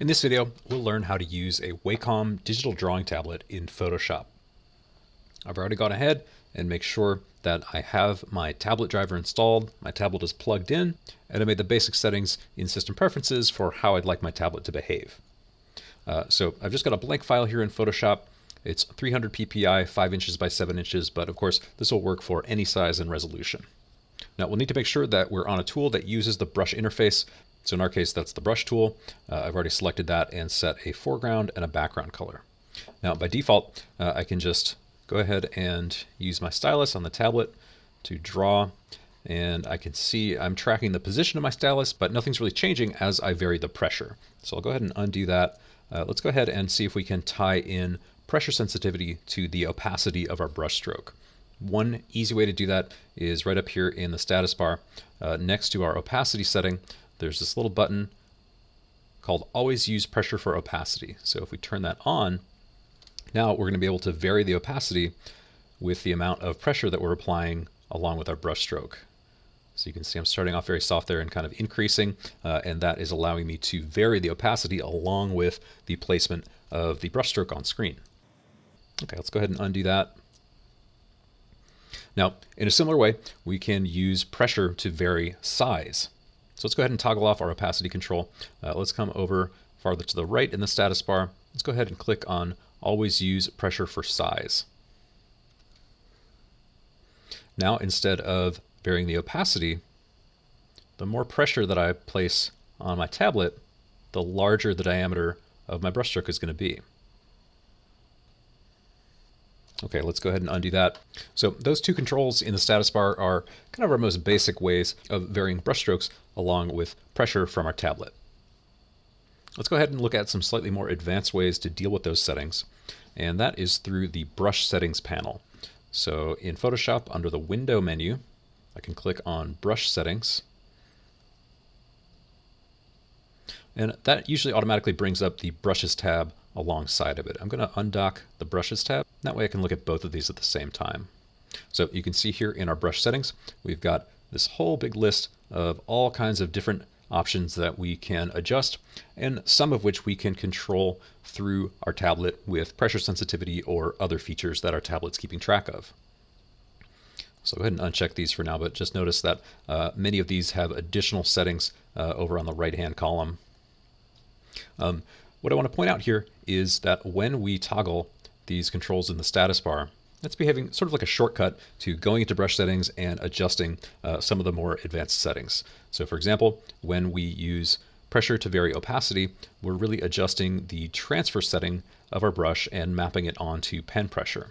In this video, we'll learn how to use a Wacom digital drawing tablet in Photoshop. I've already gone ahead and make sure that I have my tablet driver installed, my tablet is plugged in, and I made the basic settings in system preferences for how I'd like my tablet to behave. Uh, so I've just got a blank file here in Photoshop. It's 300 ppi, 5 inches by 7 inches, but of course this will work for any size and resolution. Now we'll need to make sure that we're on a tool that uses the brush interface so in our case, that's the brush tool. Uh, I've already selected that and set a foreground and a background color. Now by default, uh, I can just go ahead and use my stylus on the tablet to draw and I can see I'm tracking the position of my stylus, but nothing's really changing as I vary the pressure. So I'll go ahead and undo that. Uh, let's go ahead and see if we can tie in pressure sensitivity to the opacity of our brush stroke. One easy way to do that is right up here in the status bar uh, next to our opacity setting there's this little button called always use pressure for opacity. So if we turn that on, now we're going to be able to vary the opacity with the amount of pressure that we're applying along with our brush stroke. So you can see I'm starting off very soft there and kind of increasing, uh, and that is allowing me to vary the opacity along with the placement of the brush stroke on screen. Okay, let's go ahead and undo that. Now, in a similar way, we can use pressure to vary size. So let's go ahead and toggle off our opacity control. Uh, let's come over farther to the right in the status bar. Let's go ahead and click on always use pressure for size. Now instead of varying the opacity, the more pressure that I place on my tablet, the larger the diameter of my brushstroke is going to be. Okay, let's go ahead and undo that. So those two controls in the status bar are kind of our most basic ways of varying brushstrokes along with pressure from our tablet. Let's go ahead and look at some slightly more advanced ways to deal with those settings, and that is through the brush settings panel. So in Photoshop, under the window menu, I can click on brush settings, and that usually automatically brings up the brushes tab alongside of it. I'm going to undock the brushes tab. That way I can look at both of these at the same time. So you can see here in our brush settings, we've got this whole big list of all kinds of different options that we can adjust and some of which we can control through our tablet with pressure sensitivity or other features that our tablet's keeping track of. So go ahead and uncheck these for now, but just notice that uh, many of these have additional settings uh, over on the right-hand column. Um, what I want to point out here is that when we toggle these controls in the status bar, that's behaving sort of like a shortcut to going into brush settings and adjusting uh, some of the more advanced settings. So for example, when we use pressure to vary opacity, we're really adjusting the transfer setting of our brush and mapping it onto pen pressure.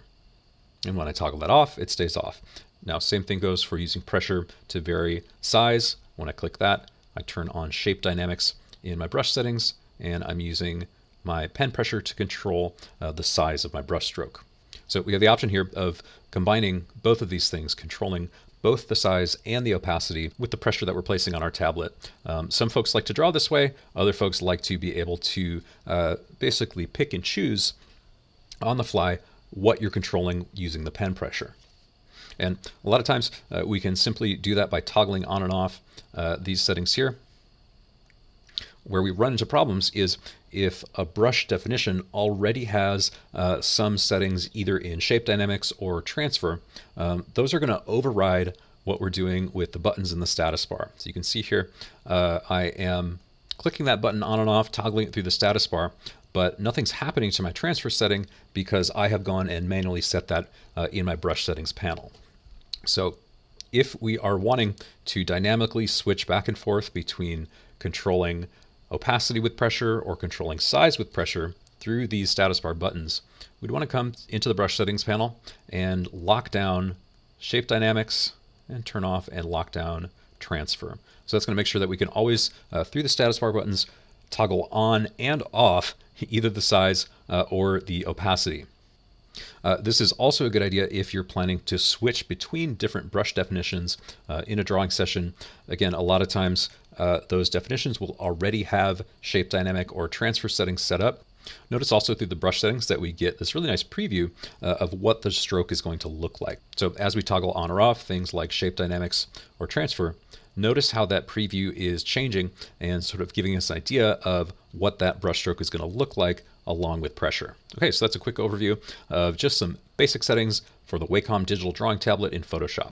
And when I toggle that off, it stays off. Now, same thing goes for using pressure to vary size. When I click that, I turn on shape dynamics in my brush settings and I'm using my pen pressure to control uh, the size of my brush stroke. So we have the option here of combining both of these things, controlling both the size and the opacity with the pressure that we're placing on our tablet. Um, some folks like to draw this way, other folks like to be able to uh, basically pick and choose on the fly what you're controlling using the pen pressure. And a lot of times uh, we can simply do that by toggling on and off uh, these settings here where we run into problems is if a brush definition already has uh, some settings either in shape dynamics or transfer, um, those are going to override what we're doing with the buttons in the status bar. So you can see here, uh, I am clicking that button on and off, toggling it through the status bar, but nothing's happening to my transfer setting because I have gone and manually set that uh, in my brush settings panel. So if we are wanting to dynamically switch back and forth between controlling opacity with pressure or controlling size with pressure through these status bar buttons, we'd want to come into the brush settings panel and lock down shape dynamics and turn off and lock down transfer. So that's going to make sure that we can always, uh, through the status bar buttons, toggle on and off either the size uh, or the opacity. Uh, this is also a good idea if you're planning to switch between different brush definitions uh, in a drawing session. Again, a lot of times uh, those definitions will already have shape dynamic or transfer settings set up. Notice also through the brush settings that we get this really nice preview uh, of what the stroke is going to look like. So as we toggle on or off things like shape dynamics or transfer, notice how that preview is changing and sort of giving us an idea of what that brushstroke is going to look like along with pressure. Okay, so that's a quick overview of just some basic settings for the Wacom digital drawing tablet in Photoshop.